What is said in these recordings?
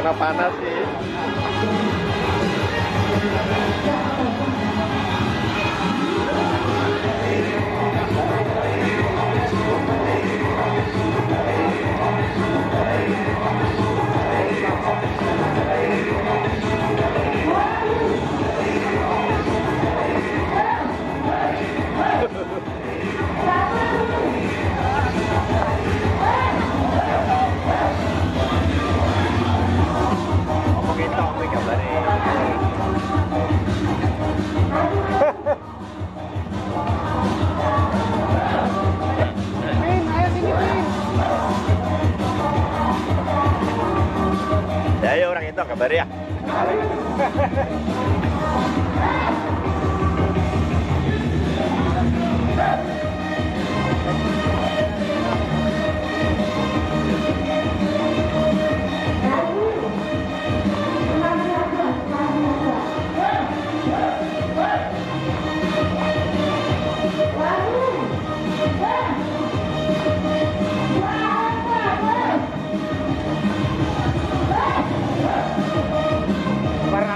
Ora kena panas sih. Maria.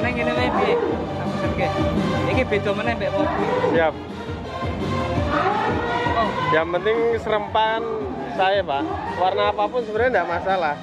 Warnane ngene wae piye? Tak pesenke. Iki beda meneh mbek mobil. Siap. Oh, Yang penting serempan saya, Pak. Warna apa pun sebenarnya enggak masalah.